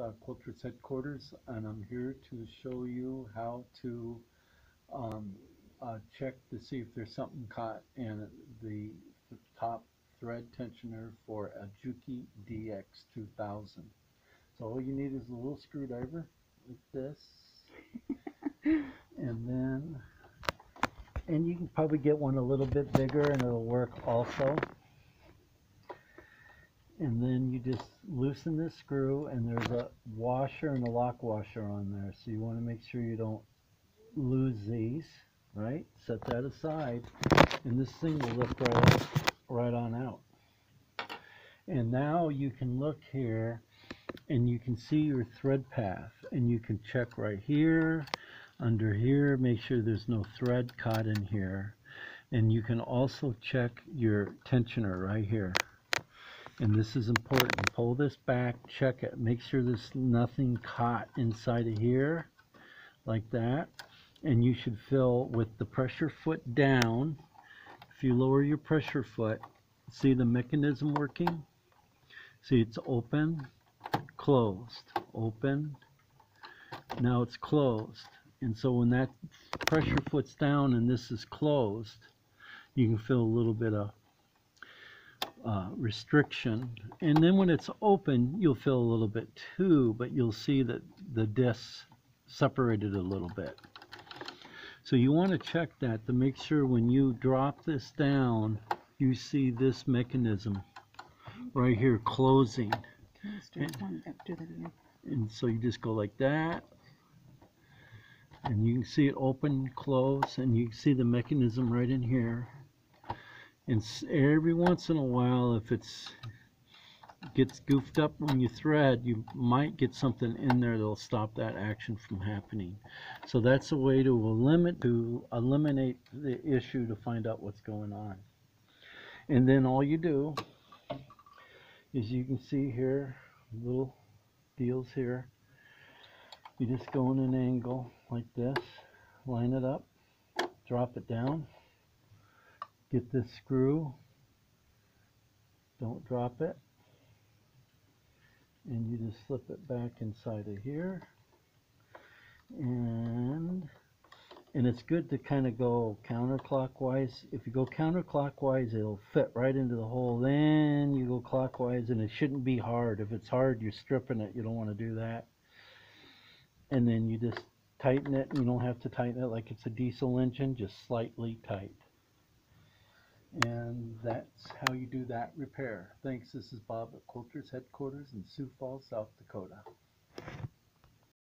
uh, headquarters, and I'm here to show you how to um, uh, check to see if there's something caught in the top thread tensioner for a Juki DX 2000. So all you need is a little screwdriver like this, and then, and you can probably get one a little bit bigger and it'll work also and then you just loosen this screw and there's a washer and a lock washer on there. So you want to make sure you don't lose these right? Set that aside and this thing will lift right up, right on out. And now you can look here and you can see your thread path and you can check right here under here make sure there's no thread caught in here. And you can also check your tensioner right here and this is important. Pull this back check it make sure there's nothing caught inside of here like that. And you should fill with the pressure foot down. If you lower your pressure foot see the mechanism working? See it's open closed open. Now it's closed. And so when that pressure foot's down and this is closed you can feel a little bit of uh, restriction. And then when it's open, you'll feel a little bit too, but you'll see that the discs separated a little bit. So you want to check that to make sure when you drop this down, you see this mechanism right here closing. And, and so you just go like that. And you can see it open, close, and you can see the mechanism right in here and every once in a while if it's gets goofed up when you thread you might get something in there that'll stop that action from happening. So that's a way to eliminate to eliminate the issue to find out what's going on. And then all you do is you can see here little deals here. You just go in an angle like this line it up drop it down get this screw. Don't drop it. And you just slip it back inside of here. And and it's good to kind of go counterclockwise. If you go counterclockwise it'll fit right into the hole. Then you go clockwise and it shouldn't be hard. If it's hard you're stripping it. You don't want to do that. And then you just tighten it. You don't have to tighten it like it's a diesel engine just slightly tight and that's how you do that repair. Thanks. This is Bob at Quilters headquarters in Sioux Falls, South Dakota.